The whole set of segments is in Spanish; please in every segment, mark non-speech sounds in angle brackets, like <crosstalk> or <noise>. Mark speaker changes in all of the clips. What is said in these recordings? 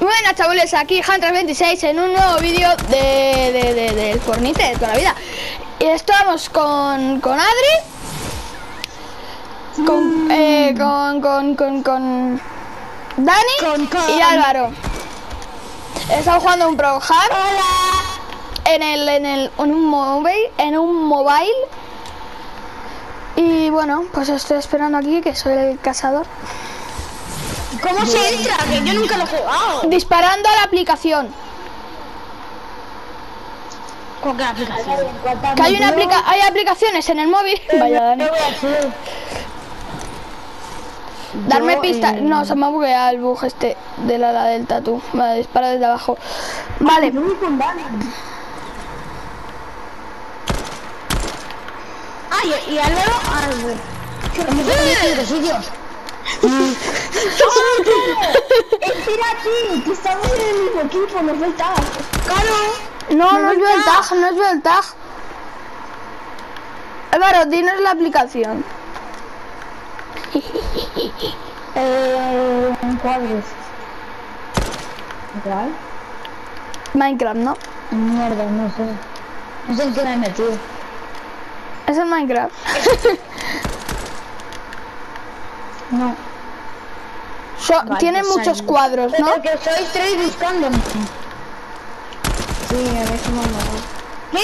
Speaker 1: Buenas chavales, aquí Hunter26 en un nuevo vídeo de, de, de- del Fornite de toda la vida. Y estamos con, con Adri, con, eh, con, con, con, con Dani
Speaker 2: Con- con-
Speaker 1: y Álvaro. Estamos jugando un Pro Hard en el, en el, en un mobile, en un mobile. Y bueno, pues estoy esperando aquí que soy el cazador.
Speaker 2: ¿Cómo se entra? Que yo nunca lo he jugado.
Speaker 1: Disparando a la aplicación.
Speaker 2: ¿Con qué aplicación?
Speaker 1: Que hay, una aplica hay aplicaciones en el móvil. Vaya, Dani. Darme
Speaker 2: Yo,
Speaker 1: pista.
Speaker 2: eh,
Speaker 1: No, se me ha bugueado el bug este de la, la del tatu. Vale, dispara desde abajo. Vale.
Speaker 2: Ah, y, y Álvaro. Espera ti, que estamos en el mismo equipo, nos falta. Claro.
Speaker 1: No, no es veo el tag, no es veo el tag. Álvaro, dinos la aplicación. <laughs>
Speaker 2: Eh, cuadros. ¿Cuál?
Speaker 1: Minecraft, ¿no?
Speaker 2: Mierda, no sé. No sé en qué me he metido.
Speaker 1: Es el Minecraft. <laughs>
Speaker 2: No.
Speaker 1: So-
Speaker 2: Vale,
Speaker 1: tiene
Speaker 2: pues
Speaker 1: muchos cuadros, ¿no?
Speaker 2: Pero que sois tres buscándome. Sí, a ver si me ¿Qué?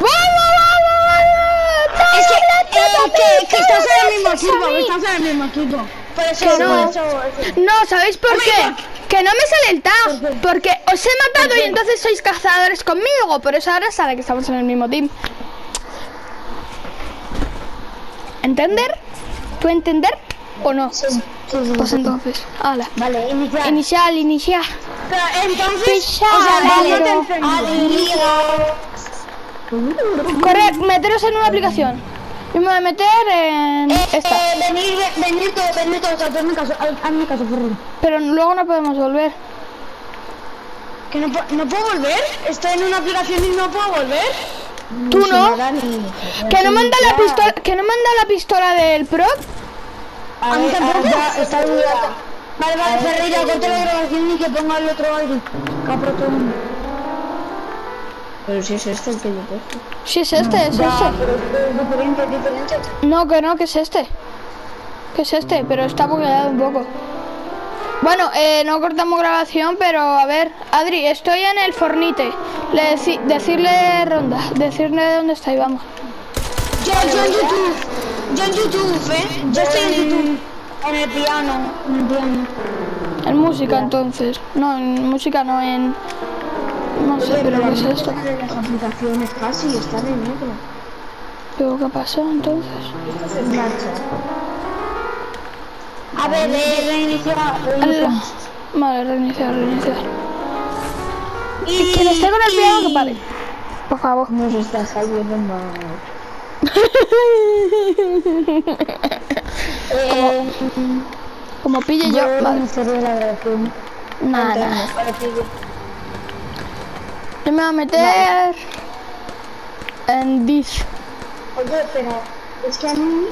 Speaker 1: ¡Vamos, vamos, vamos!
Speaker 2: Es que, eh,
Speaker 1: ¡Todos,
Speaker 2: que, que estás en el mismo equipo, estás en el mismo equipo. Por eso,
Speaker 1: Que no.
Speaker 2: por eso.
Speaker 1: No, ¿sabéis por qué?
Speaker 2: ¿por
Speaker 1: Que no me sale el tag. Porque os he matado
Speaker 2: ¿Por
Speaker 1: y entonces sois cazadores conmigo. Por eso ahora sale que estamos en el mismo team. ¿Entender? ¿Tú entender o no?
Speaker 2: Sí,
Speaker 1: Pues entonces, hala.
Speaker 2: Vale, iniciar.
Speaker 1: Inicial, inicial.
Speaker 2: Pero entonces, o sea, no te encendido.
Speaker 1: Corre, meteros en una aplicación. Yo me voy a meter en esta.
Speaker 2: Eh, venir, venir todo, venir todo, o sea, hazme caso, haz- hazme caso, Ferrero.
Speaker 1: Pero luego no podemos volver.
Speaker 2: ¿Que no, no puedo volver? Estoy en una aplicación y no puedo volver.
Speaker 1: ¿Tú no?
Speaker 2: Dani.
Speaker 1: Que no manda la pistola, que no manda la pistola del pro.
Speaker 2: A mí tampoco. está olvidada. Vale, vale, Ferreira, corta la grabación y que ponga el otro aire. Capro todo el mundo. Pero si es este el que yo he puesto.
Speaker 1: Si es este, es este.
Speaker 2: pero es diferente, es diferente.
Speaker 1: No, que no, que es este. Que es este, pero está bugueado un poco. Bueno, eh, no cortamos grabación, pero a ver, Adri, estoy en el fornite. Le deci- decirle ronda, decirle dónde estoy, vamos.
Speaker 2: Yo, yo en YouTube. Yo en YouTube, ¿eh? Yo estoy en YouTube. En el piano. En el piano.
Speaker 1: En música entonces. No, en música no, en... No sé, pero ¿qué es esto?
Speaker 2: Las aplicaciones casi están en negro.
Speaker 1: ¿Pero qué pasó entonces?
Speaker 2: A ver, eh, reinicia. reinicia.
Speaker 1: Al- Vale, reiniciar, reiniciar.
Speaker 2: Y
Speaker 1: Quien esté con el piano que pare. Por favor.
Speaker 2: Nos está saliendo mal. Eh,
Speaker 1: Como pille yo... Vale, nada.
Speaker 2: Yo-
Speaker 1: me voy a meter... En this.
Speaker 2: Oye, pero es que a mí.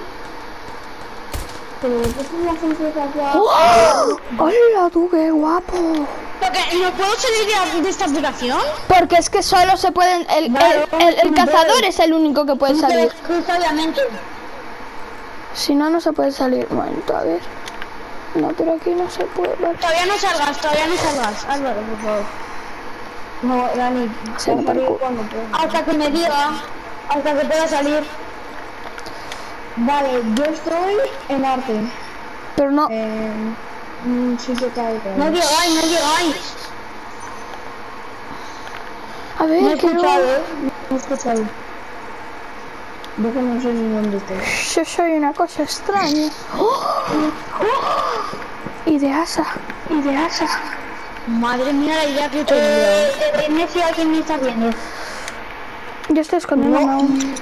Speaker 2: Pero ¿por qué la gente está aquí?
Speaker 1: ¡Oh! ¡Hola tú, qué guapo!
Speaker 2: Porque no puedo salir de, de esta aplicación.
Speaker 1: Porque es que solo se pueden... El, el, el- el cazador es el único que puede salir.
Speaker 2: Obviamente.
Speaker 1: Si no, no se puede salir. Un momento, a ver. No, pero aquí no se puede. Vale.
Speaker 2: Todavía no salgas, todavía no salgas. Álvaro, por favor. No, Dani,
Speaker 1: Se me parkour.
Speaker 2: Hasta que me diga, hasta que pueda salir. Vale, yo estoy en arte.
Speaker 1: Pero no...
Speaker 2: En un sitio que hay. No llegáis, no llegáis.
Speaker 1: A ver,
Speaker 2: No he
Speaker 1: no...
Speaker 2: escuchado, ¿eh? No he escuchado. Yo que no sé ni dónde estoy.
Speaker 1: Yo soy una cosa extraña. ¡Oh! ¡Oh! Ideasa, ideasa.
Speaker 2: Madre mía, la idea que tengo. Eh, dime si alguien me está viendo.
Speaker 1: Yo estoy escondiéndome
Speaker 2: No.
Speaker 1: aún.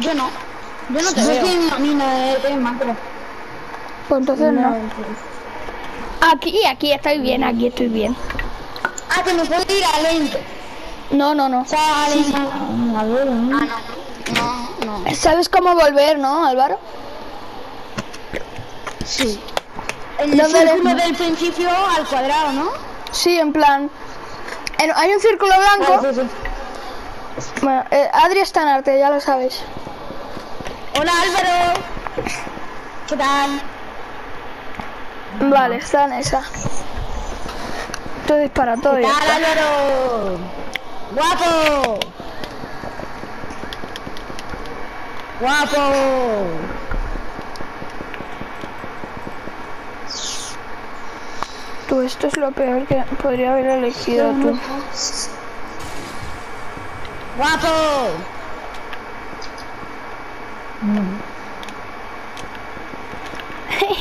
Speaker 2: Yo no. Yo no te veo. Yo ni nada de macro.
Speaker 1: Pues entonces no. Aquí, aquí estoy bien, aquí estoy bien.
Speaker 2: Ah, que me puedo ir a lento.
Speaker 1: No, no, no.
Speaker 2: A lento. Ah, no. No, no.
Speaker 1: ¿Sabes cómo volver, no, Álvaro?
Speaker 2: Sí. El
Speaker 1: ¿Dónde
Speaker 2: círculo del principio al cuadrado, ¿no?
Speaker 1: Sí, en plan. en- hay un círculo blanco.
Speaker 2: sí, sí.
Speaker 1: Bueno, eh, Adri está en arte, ya lo sabes.
Speaker 2: Hola Álvaro. ¿Qué tal?
Speaker 1: Vale, está en esa. Tú dispara todo
Speaker 2: ¿Qué
Speaker 1: y ya
Speaker 2: tal
Speaker 1: está.
Speaker 2: Álvaro? Guapo. Guapo.
Speaker 1: Tú, esto es lo peor que podría haber elegido tú.
Speaker 2: Guapo.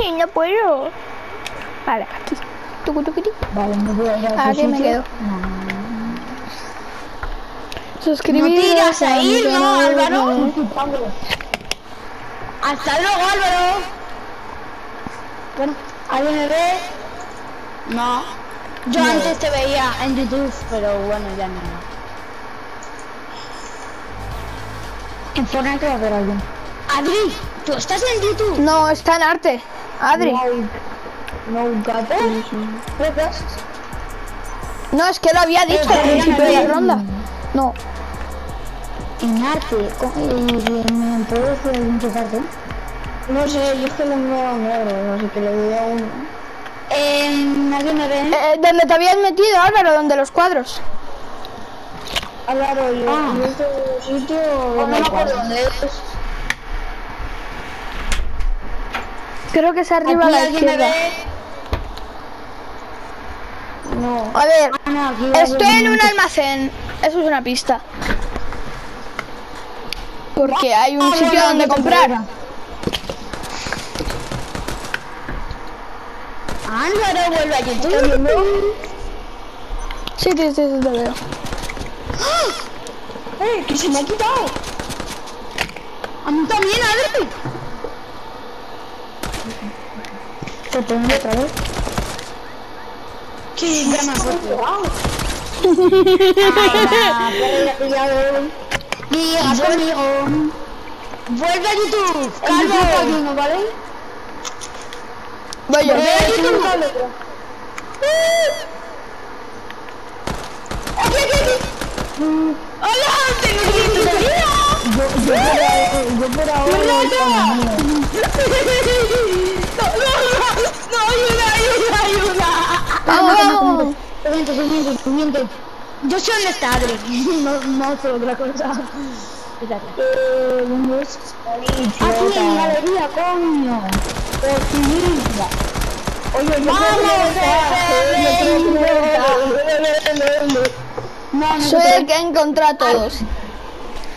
Speaker 2: <laughs>
Speaker 1: no puedo. Vale, aquí. Tucu, tucu, tucu.
Speaker 2: Vale, no voy a ir a
Speaker 1: Aquí me quedo.
Speaker 2: No
Speaker 1: Suscribiros
Speaker 2: tiras
Speaker 1: a
Speaker 2: ahí, ¿no. Álvaro? Hasta luego, Álvaro. Bueno, ¿alguien me ve? No. Yo antes te veía en YouTube, pero bueno, ya no. En Fortnite va a ver alguien. Adri, ¿tú estás en YouTube?
Speaker 1: No, está en arte. Adri.
Speaker 2: No, gato.
Speaker 1: No, es que lo había dicho al principio de la ronda. No.
Speaker 2: En arte. ¿Me en qué parte? No sé, yo es que lo veo negro, no sé que le doy a uno. Eh, ¿Alguien me ve?
Speaker 1: Eh, ¿Dónde te habías metido, Álvaro? ¿Dónde los cuadros?
Speaker 2: Álvaro, yo,
Speaker 1: Ah.
Speaker 2: yo este sitio... No me acuerdo dónde es.
Speaker 1: Creo que es arriba a
Speaker 2: ¿Aquí
Speaker 1: la
Speaker 2: alguien me
Speaker 1: izquierda.
Speaker 2: ve? No.
Speaker 1: A ver,
Speaker 2: Ah,
Speaker 1: estoy en un almacén. Eso es una pista. Porque hay un
Speaker 2: Ah,
Speaker 1: sitio donde comprar.
Speaker 2: Álvaro, vuelve a YouTube.
Speaker 1: Sí, sí, sí, sí, te veo.
Speaker 2: ¡Eh, que se me ha quitado! A mí también, Adri. Te otra vez. Llega conmigo. Vuelve a YouTube. Calvo. ¿vale?
Speaker 1: Yo.
Speaker 2: Vuelve a YouTube. Aquí, aquí, aquí. ¡Hola! ¡Tengo que de vida! Yo, yo, yo por ahora... Yo sé dónde está Adri. No, no sé otra cosa. Eh, ¿dónde es? Aquí en galería, coño. Optimista. Oye, yo No, no
Speaker 1: Soy el que encontró a todos.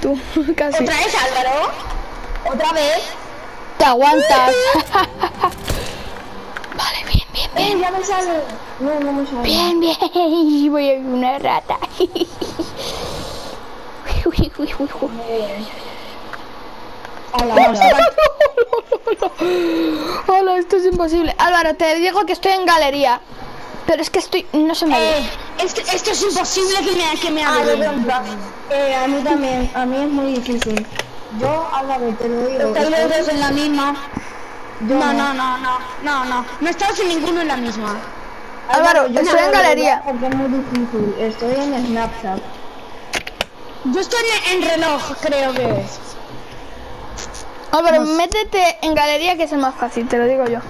Speaker 1: Tú, <laughs> casi.
Speaker 2: ¿Otra vez, Álvaro? ¿Otra vez?
Speaker 1: Te aguantas. <laughs> Vale.
Speaker 2: Eh, ya me sale. No, no me sale.
Speaker 1: Bien, bien. <laughs> Voy a una rata. Uy, uy, uy, uy.
Speaker 2: Hola, hola.
Speaker 1: Hola, esto es imposible. Álvaro, te digo que estoy en galería. Pero es que estoy. No se me ve.
Speaker 2: Eh, esto, esto es imposible que me, que me
Speaker 3: Ah. Eh, a mí también, a mí es muy difícil. Yo, Álvaro, te lo digo.
Speaker 2: Los dos en la misma.
Speaker 3: Yo
Speaker 2: No, no, no, no, no, no. No estamos en ninguno en la misma.
Speaker 1: Álvaro,
Speaker 3: yo
Speaker 1: estoy
Speaker 3: no
Speaker 1: en galería.
Speaker 3: digo Porque es muy difícil. Estoy en Snapchat.
Speaker 2: Yo estoy en, en reloj, creo que es.
Speaker 1: Álvaro, métete en galería que es el más fácil, te lo digo yo.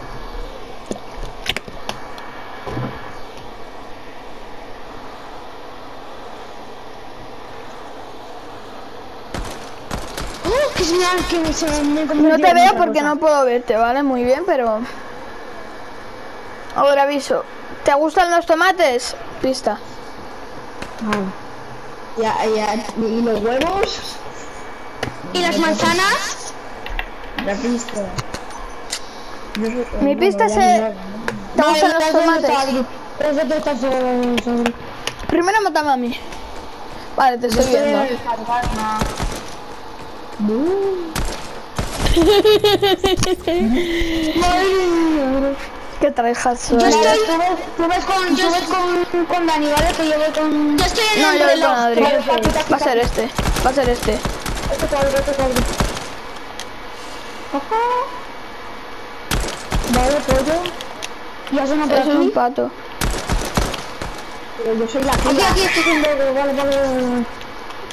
Speaker 2: ¡Oh! Que se me
Speaker 1: No te veo porque
Speaker 2: cosa.
Speaker 1: no puedo verte, ¿vale? Muy bien, pero... Ahora aviso. ¿Te gustan los tomates? Pista.
Speaker 3: Ah. Ya, ya. ¿Y los huevos?
Speaker 2: ¿Y las manzanas?
Speaker 3: La pista.
Speaker 1: Mi pista
Speaker 3: ya
Speaker 1: se- ¿Te gustan los tomates? Primero mátame a mí. Vale, te estoy
Speaker 3: Estoy en
Speaker 1: viendo.
Speaker 3: El fantasma.
Speaker 1: ¿Qué traes,
Speaker 2: Yo estoy,
Speaker 3: tú ves, con, ves con, con Dani, ¿vale? Que yo voy con...
Speaker 2: yo estoy en
Speaker 1: No,
Speaker 2: el
Speaker 1: yo voy
Speaker 2: reloj.
Speaker 1: con Adri.
Speaker 3: Vale, quita, quita,
Speaker 1: Va a ser este. Va a ser este.
Speaker 3: Este este. Vale, pollo.
Speaker 1: Es un pato.
Speaker 3: Pero yo soy la
Speaker 2: Aquí,
Speaker 3: tía.
Speaker 2: aquí estoy haciendo vale, vale.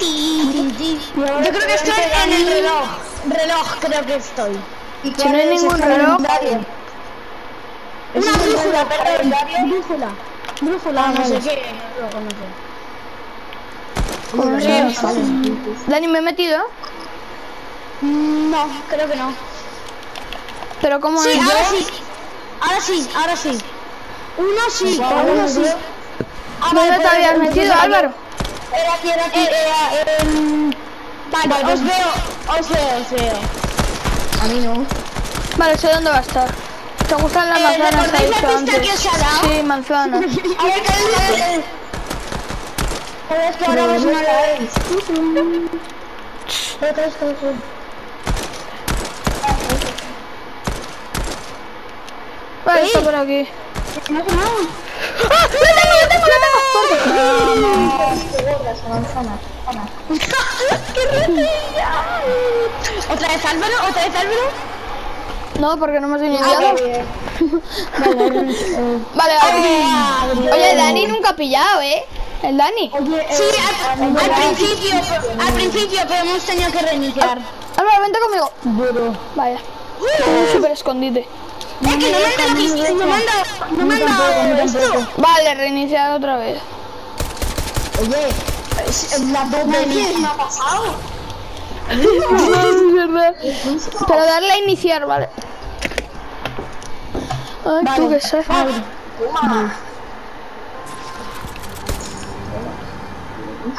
Speaker 2: Yo creo que estoy en el reloj. Reloj creo que estoy.
Speaker 3: ¿Y
Speaker 1: Si no hay ningún reloj.
Speaker 2: Una brújula, perdón. Brújula. Brújula, no sé qué. No
Speaker 1: Dani, me he metido.
Speaker 2: Mm, No, creo que no.
Speaker 1: Pero como
Speaker 2: Sí,
Speaker 1: es
Speaker 2: ahora sí. Ahora sí, ahora sí. Uno sí, uno sí.
Speaker 3: vale.
Speaker 2: Ah,
Speaker 1: ¿dónde te habías metido, Álvaro?
Speaker 2: Era aquí, era aquí, era en... Vale, os veo, os veo, os veo.
Speaker 3: A mí no.
Speaker 1: Vale, sé dónde va a estar. ¿Te gustan las
Speaker 2: Eh,
Speaker 1: manzanas?
Speaker 2: ¿recordáis la
Speaker 1: dicho
Speaker 2: pista
Speaker 1: antes.
Speaker 2: que os ha dado?
Speaker 1: Sí, manzana. <laughs>
Speaker 2: A ver. Pero es que ahora
Speaker 3: no
Speaker 2: a
Speaker 3: sabéis.
Speaker 2: Otro, otro, otro.
Speaker 1: Vale, está por aquí.
Speaker 2: No hace nada.
Speaker 1: ¡Ah! ¡Lo tengo, lo tengo, lo tengo! <laughs>
Speaker 2: ¿Otra vez Álvaro? ¿Otra vez Álvaro?
Speaker 1: No, porque no hemos
Speaker 3: Ah,
Speaker 1: iniciado.
Speaker 3: qué bien.
Speaker 1: Vale, Adri. Oye, Dani nunca ha pillado, ¿eh? El Dani.
Speaker 3: Oye,
Speaker 2: Sí,
Speaker 3: eh,
Speaker 2: al, al principio, al principio, pero hemos tenido que reiniciar.
Speaker 1: Álvaro, vente conmigo.
Speaker 3: duro.
Speaker 1: Vaya. Un super escondite.
Speaker 2: Es que no me han dado pista, no me han dado, no me han
Speaker 3: tampoco, a mí
Speaker 2: dado esto.
Speaker 3: tampoco.
Speaker 1: Vale, reiniciar otra vez.
Speaker 3: Oye, las dos veces me ha pasado. <laughs>
Speaker 1: Pero darle a iniciar, vale. Ay, tú qué sabes.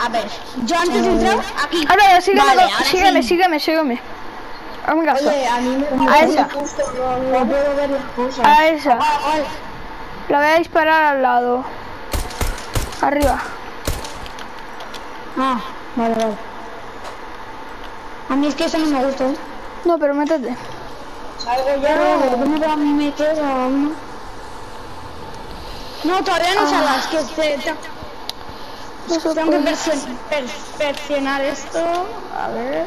Speaker 2: A ver, yo antes de entrar, aquí.
Speaker 1: Ahora, sígueme,
Speaker 2: Vale, ahora
Speaker 1: sígueme,
Speaker 2: sí.
Speaker 1: sígueme, sígueme. Hazme caso.
Speaker 3: Oye, a mí me
Speaker 1: A esa.
Speaker 3: no, no puedo ver las cosas.
Speaker 1: A esa.
Speaker 2: Ah, vale.
Speaker 1: La voy a disparar al lado. Arriba.
Speaker 2: Ah, vale, vale. A mí es que eso no me gusta. ¿eh?
Speaker 1: No, pero métete.
Speaker 3: Salgo ya.
Speaker 2: Pero, ¿cómo te vas a meter a uno? No, todavía no salgas, que te, te-
Speaker 1: No se
Speaker 2: tengo que
Speaker 1: puede.
Speaker 2: persi- per- persionar esto. A ver.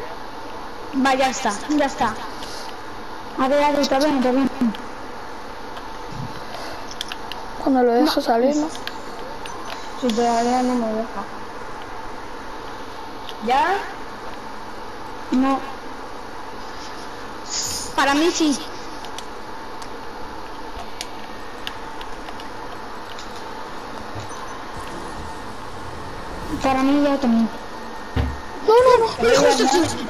Speaker 2: Va, ya está, ya está. A ver, a ver, está bien, está bien.
Speaker 1: Cuando lo dejo salir, ¿no?
Speaker 3: Si todavía no me deja. ¿Ya?
Speaker 2: No. Para mí sí. Para mí ya también.
Speaker 1: No, no, no.
Speaker 2: Uy, justo sí.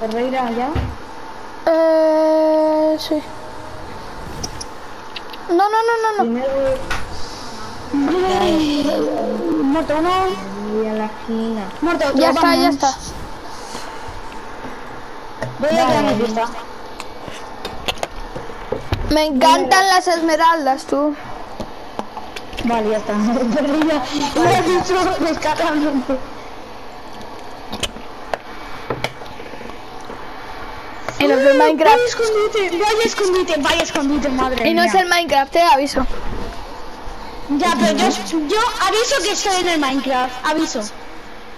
Speaker 3: Ferreira, ¿ya?
Speaker 1: Eh, sí. No, no, no, no, no.
Speaker 3: Primero
Speaker 2: Muerto uno.
Speaker 3: Voy a la esquina.
Speaker 2: Muerto.
Speaker 1: Ya está, ya está.
Speaker 2: Voy a crear mi pista.
Speaker 1: Me encantan las esmeraldas, tú.
Speaker 3: Vale, ya está. <laughs>
Speaker 2: Lo he dicho descaradamente.
Speaker 1: Y no es el Minecraft.
Speaker 2: Vaya escondite, vaya escondite, vaya escondite, madre
Speaker 1: Y no
Speaker 2: mía.
Speaker 1: es el Minecraft, te aviso.
Speaker 2: Ya, pero yo, yo aviso que estoy en el Minecraft, aviso.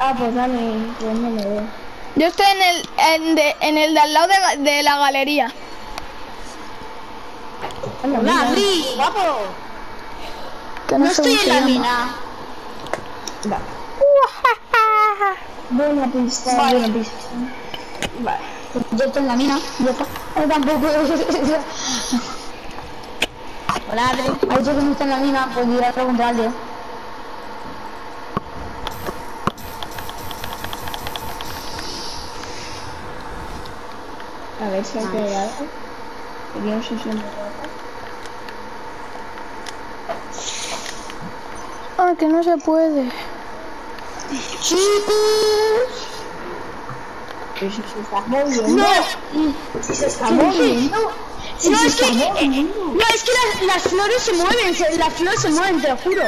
Speaker 3: Ah, pues dale, pues no me veo.
Speaker 1: Yo estoy en el, en, de, en el de al lado de, de la galería.
Speaker 2: Hola, Adri, guapo.
Speaker 1: Que
Speaker 2: No
Speaker 1: no,
Speaker 2: estoy en la
Speaker 1: llama.
Speaker 2: mina.
Speaker 3: Va. Buena pista,
Speaker 2: Vale.
Speaker 3: buena pista.
Speaker 2: Vale, yo estoy en la mina, está. Yo tampoco. Hola, Adri. Ha dicho que no está en la mina, pues iré a preguntarle.
Speaker 3: A ver si hay que ver algo. Sería un sesión de.
Speaker 1: Ah, que no se puede.
Speaker 2: Chicos.
Speaker 3: Pero si se está moviendo.
Speaker 2: No,
Speaker 3: Si se está moviendo. Si
Speaker 2: no es que, eh,
Speaker 3: moviendo.
Speaker 2: no, es que las, las flores se mueven, se- las flores se mueven, te lo juro.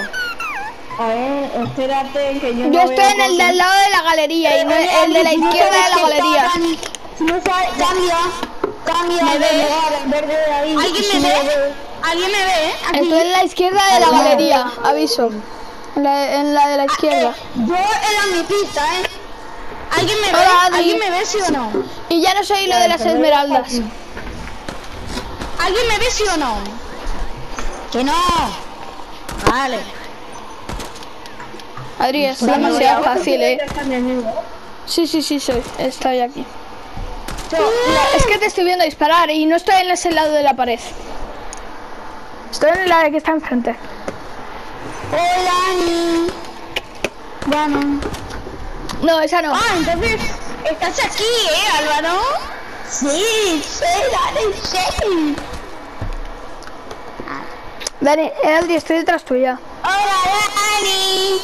Speaker 3: A ver, espérate que yo no
Speaker 1: Yo estoy en el de
Speaker 3: cosas.
Speaker 1: al lado de la galería y no
Speaker 2: Oye,
Speaker 1: el de la
Speaker 2: Adri, ¿no
Speaker 1: izquierda de la galería.
Speaker 2: No sabes, cambia, cambia
Speaker 3: Me ve,
Speaker 2: lugar, en vez de ahí.
Speaker 3: ¿Alguien me ve?
Speaker 2: ¿Alguien me ve? Aquí.
Speaker 1: Estoy en la izquierda de la galería, aviso. En la, en la de la izquierda.
Speaker 2: Yo era mi pista, ¿eh? ¿Alguien me ve? ¿Alguien me ve, sí o no?
Speaker 1: Y ya no soy lo de las esmeraldas.
Speaker 2: ¿Alguien me ve, sí o no? Que no. Vale.
Speaker 1: Adri, es demasiado fácil, eh. Sí, sí, sí, soy. Estoy aquí. Es que te estoy viendo disparar y no estoy en ese lado de la pared. Estoy en el área que está enfrente.
Speaker 2: Hola, Ani. Bueno.
Speaker 1: No, esa no.
Speaker 2: Ah, entonces estás aquí, ¿eh, Álvaro? Sí, soy Dani, sí.
Speaker 1: Dani, eh, Adri, estoy detrás tuya.
Speaker 2: Hola, Dani.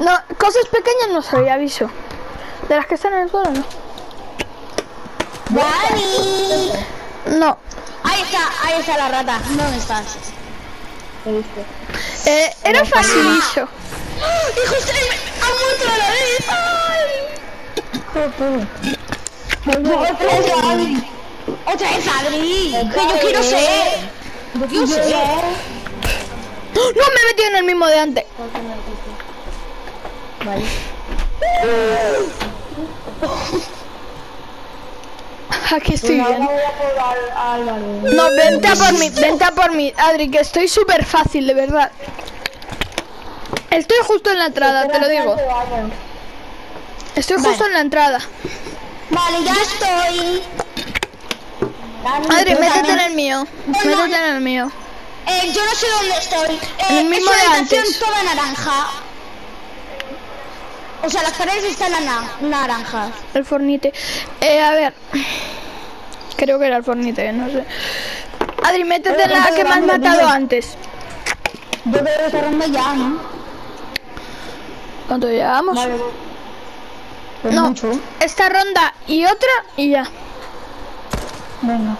Speaker 1: No, cosas pequeñas no soy, aviso. De las que están en el suelo, no.
Speaker 2: Dani.
Speaker 1: No.
Speaker 2: Ahí está, ahí está la rata. ¿Dónde estás?
Speaker 1: Eh, era facilillo.
Speaker 2: ¡Hijo, se me ha muerto a la vez! ¡Ay! ¡Otra vez! ¡Otra vez Adri! ¡Que yo quiero ser! ¡Yo quiero ser!
Speaker 1: No, me he metido en el mismo de antes. Aquí <laughs> estoy bien. No, vente a por <laughs> mí, vente a por mí, Adri, que estoy súper fácil, de verdad. Estoy justo en la entrada, te lo digo. Estoy justo en la entrada.
Speaker 2: Vale, ya estoy.
Speaker 1: Adri, métete en el mío. Métete en el mío.
Speaker 2: Eh, yo no sé dónde estoy. Eh,
Speaker 1: el mismo
Speaker 2: es
Speaker 1: de antes.
Speaker 2: toda naranja. O sea, las paredes están na- naranjas.
Speaker 1: El fornite. Eh, a ver. Creo que era el fornite, no sé. Adri, métete en la que me has matado antes.
Speaker 2: Yo creo que esta ronda ya, ¿no?
Speaker 1: ¿Cuánto llevamos?
Speaker 2: Pues
Speaker 1: No,
Speaker 2: mucho.
Speaker 1: esta ronda y otra y ya.
Speaker 2: Venga.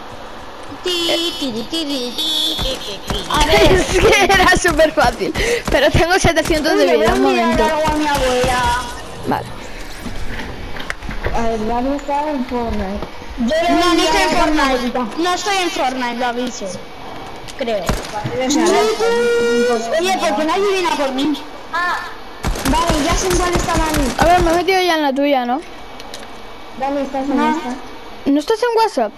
Speaker 2: <laughs> A ver,
Speaker 1: Es que era súper fácil. Pero tengo 700 de vida, un momento. Vale.
Speaker 3: A ver, Dani está en Fortnite.
Speaker 2: Yo no, no estoy en Fortnite. No estoy en Fortnite, lo aviso. Creo. Oye, ¿por qué nadie viene a por mí?
Speaker 3: Dani, ya sé cuál está Dani.
Speaker 1: A ver, me he metido ya en la tuya, ¿no?
Speaker 3: Dani, estás en esta.
Speaker 1: ¿No estás en WhatsApp?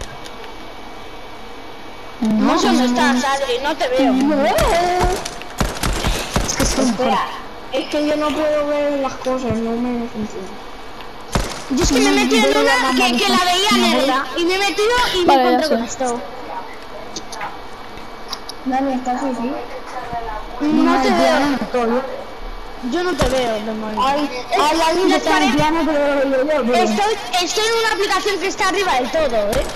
Speaker 2: Dónde estás, Adri, no te veo.
Speaker 3: Espera, es que yo no puedo ver las cosas, no me funciona.
Speaker 2: Yo es que me he metido en una que, que la veía negra y me he metido y me encontré con esto.
Speaker 3: Dani, ¿estás así?
Speaker 2: No te veo.
Speaker 3: veo.
Speaker 2: Yo no te veo, demonio.
Speaker 3: Hay, hay alguien que está en piano, pero yo.
Speaker 2: Estoy, estoy en una aplicación que está arriba del todo, ¿eh?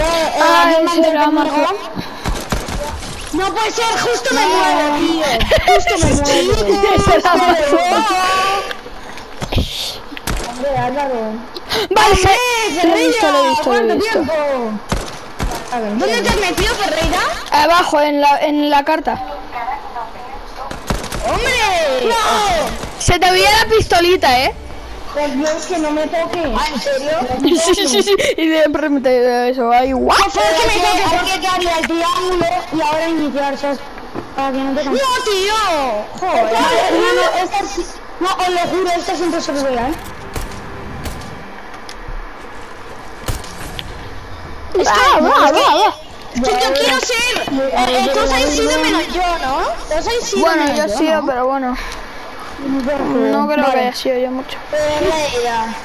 Speaker 3: Eh,
Speaker 1: Ay,
Speaker 3: ¿alguien más
Speaker 1: será más-?
Speaker 2: No puede ser, justo me muero, tío. Justo me muero.
Speaker 1: Será más-
Speaker 3: Hombre, Álvaro.
Speaker 1: Vale, sí, lo he visto, lo he visto, lo he
Speaker 3: ¿Cuánto
Speaker 1: visto.
Speaker 2: ¿Dónde te has metido, Ferreira?
Speaker 1: Abajo, en la, en la carta.
Speaker 2: ¡Hombre! ¡No!
Speaker 1: Se te veía la pistolita, ¿eh?
Speaker 3: Por Dios, que no me toque. ¿En serio?
Speaker 1: Sí, sí, sí. Y siempre me te eso. Ay, guau.
Speaker 2: ¿Qué fue el que me toque?
Speaker 3: Hay que darle al triángulo y ahora iniciarse para que no te
Speaker 2: ¡No, tío! ¡Joder!
Speaker 3: No, no, esta sí- no, os lo juro, esta siempre se juega, ¿eh?
Speaker 1: Va, va, va, va.
Speaker 2: Que yo quiero ser. Eh, eh, todos habéis sido menos yo, ¿no? Todos habéis sido
Speaker 1: Bueno, yo he sido, pero bueno. No creo que haya sido yo mucho. <laughs>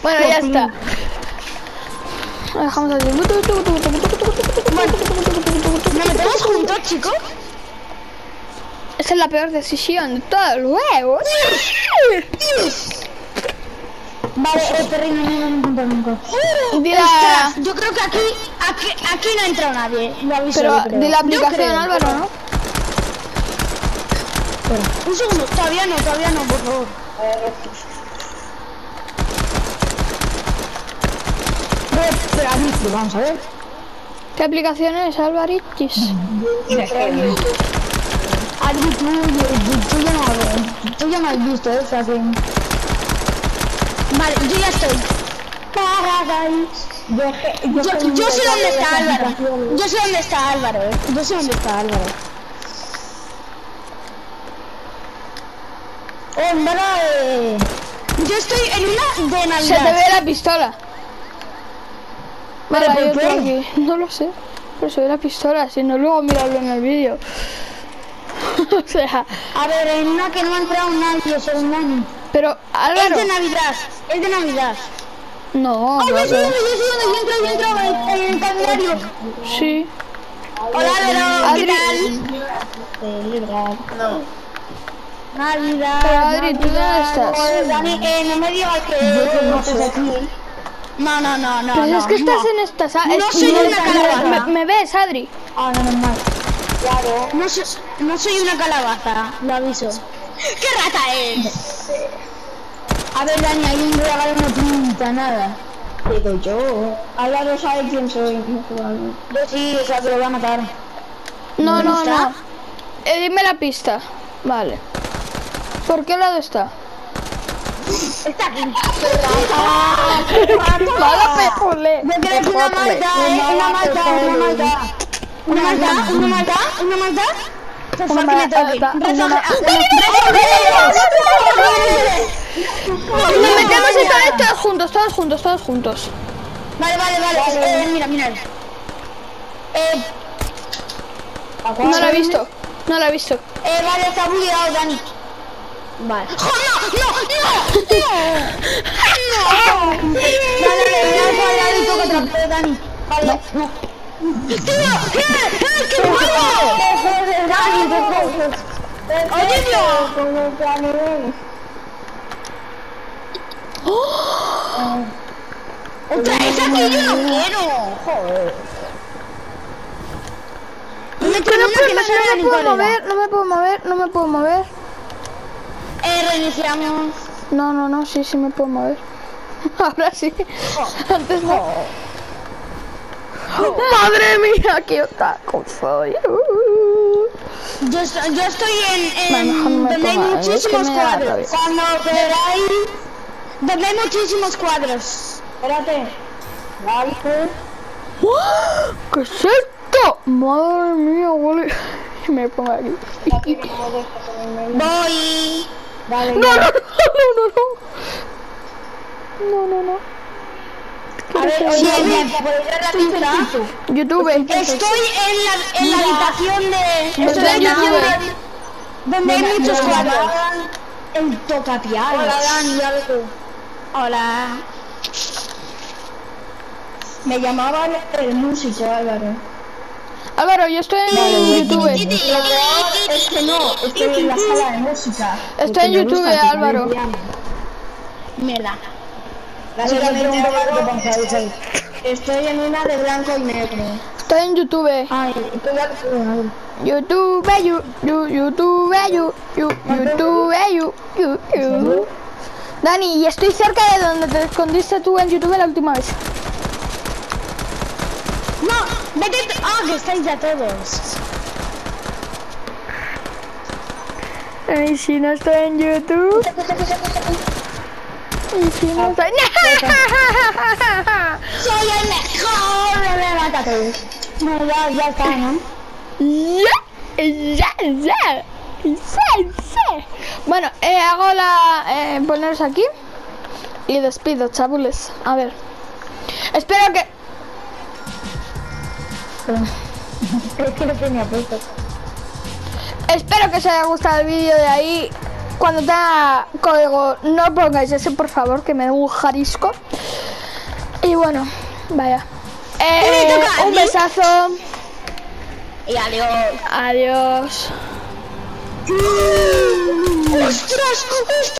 Speaker 1: Bueno, ya está. Dejamos así.
Speaker 2: ¿No metemos juntos, chicos?
Speaker 1: Esa es la peor decisión de todos los huevos.
Speaker 3: Vale, eh, perrino, no.
Speaker 1: Di
Speaker 2: Ostras,
Speaker 1: la,
Speaker 2: yo creo que aquí, aquí, aquí no ha entrado nadie. Lo aviso.
Speaker 1: pero di la aplicación. Álvaro, ¿no?
Speaker 2: Un segundo, todavía no, todavía no, por favor.
Speaker 3: Pero, a mí, vamos a ver.
Speaker 1: ¿Qué aplicación es, Alvarichis?
Speaker 3: Adri, tú, ya no, tú ya no has visto, ¿eh?
Speaker 2: Vale, yo ya estoy.
Speaker 3: Paradise. Yo,
Speaker 2: Yo,
Speaker 3: yo,
Speaker 2: yo sé dónde está Álvaro.
Speaker 3: Álvaro.
Speaker 2: Yo sé dónde está Álvaro, eh. Yo sé dónde está Álvaro.
Speaker 3: Hombre, eh,
Speaker 2: Yo estoy en una de
Speaker 1: Se te
Speaker 2: Navidad.
Speaker 1: ve la pistola.
Speaker 2: Vale, ¿por qué?
Speaker 1: aquí. No lo sé. Pero soy la pistola, si no luego mirarlo en el vídeo. <laughs> o sea,
Speaker 2: A ver, en una que no ha entrado nadie, un año.
Speaker 1: pero
Speaker 2: Es
Speaker 1: Álvaro.
Speaker 2: de Navidad, es de Navidad.
Speaker 1: No,
Speaker 2: ¡Oh,
Speaker 1: no,
Speaker 2: yo soy
Speaker 1: no.
Speaker 2: uno, yo soy uno! ¡Yo entro, yo entro en, en el calendario!
Speaker 1: Sí.
Speaker 2: Hola, Álvaro. ¿qué tal? Navidad.
Speaker 1: Pero Adri, ¿tú dónde estás?
Speaker 2: Dani, eh, no me digas que no estás aquí. No, no, no, no.
Speaker 1: Pues
Speaker 2: no,
Speaker 1: es que estás
Speaker 2: no.
Speaker 1: en esta sala.
Speaker 2: No soy una calabaza.
Speaker 1: me, me ves, Adri?
Speaker 2: Ah, no, normal. Claro. No, soy, no soy una calabaza, lo aviso. ¿Qué rata es? A ver, Dani, hay un regalo no pinta nada. Digo yo. Álvaro sabe quién soy. Yo sí, o sea, que lo voy a matar.
Speaker 1: No,
Speaker 2: ¿Dónde
Speaker 1: no, no. Eh, dime la pista. Vale. ¿Por qué lado está?
Speaker 2: Está aquí.
Speaker 1: Mala pejole.
Speaker 2: Yo que una malta, eh, una malta, una malta. Una malta, una malta, una malta. Rezo-
Speaker 1: Nos metemos y todos, todos juntos, todos juntos, todos juntos.
Speaker 2: Vale, vale, vale. Eh, mira, mira. Eh,
Speaker 1: No la he visto. No la he visto.
Speaker 2: eh, vale, está bugueado, Dani. Vale. ¡Oh, no! ¡No! ¡No! ¡No! Toca otra vez, Dani. Vale. No. ¡Tío! ¡Eh! ¡Eh! ¡Qué bueno! Oye, tío. ¡Otra vez aquí! ¡Yo no quiero!
Speaker 1: Que no,
Speaker 2: que no se
Speaker 1: no
Speaker 2: ve
Speaker 1: me puedo mover, no me puedo mover, no me puedo mover.
Speaker 2: Eh, reiniciamos.
Speaker 1: No, no, no, sí, sí me puedo mover. <laughs> Ahora sí. Antes no. Madre mía, qué otaku soy. Uh.
Speaker 2: Yo, estoy- yo estoy en, donde hay
Speaker 1: que
Speaker 2: muchísimos cuadros. Cuando queráis, donde hay muchísimos cuadros. Espérate. Vale.
Speaker 1: ¿Qué es esto? Madre mía, huele. <laughs> Me pongo aquí.
Speaker 2: Voy. Vale.
Speaker 1: No, no, no, no, no. No, no, no.
Speaker 2: A ver, me la pista.
Speaker 1: YouTube.
Speaker 2: Estoy en la, en la habitación de. Estoy en la habitación de. Donde hay muchos cuadros. El tocapianos. Hola, Dani, ya tú. Hola. Me llamaban el músico, Álvaro.
Speaker 1: Álvaro, yo estoy en YouTube.
Speaker 2: Es que no, estoy en la sala de música.
Speaker 1: Estoy en YouTube, Álvaro.
Speaker 2: Mierda. Estoy en una de blanco y negro.
Speaker 1: Estoy en YouTube.
Speaker 2: Ay,
Speaker 1: YouTube, you, you, YouTube, you, you, YouTube, you, you, you. Dani, y estoy cerca de donde te escondiste tú en YouTube la última vez.
Speaker 2: No, vete. Ah, que estáis ya todos.
Speaker 1: Y si no estoy en YouTube. Y si no estoy. <laughs>
Speaker 2: Soy el mejor. Me mata a todos. No, ya, ya está, ¿no?
Speaker 1: Ya, ya, ya. Sí, sí. Bueno, eh, hago la. Eh, poneros aquí. Y despido, chabules. A ver. Espero que. <laughs>
Speaker 2: Es que lo tenía puesto.
Speaker 1: Espero que os haya gustado el vídeo de ahí. Cuando tenga código, no pongáis ese, por favor, que me da un jarisco. Y bueno, vaya. Eh, un besazo.
Speaker 2: Y adiós.
Speaker 1: Adiós.
Speaker 2: ¡Ostras! ¡Ostras!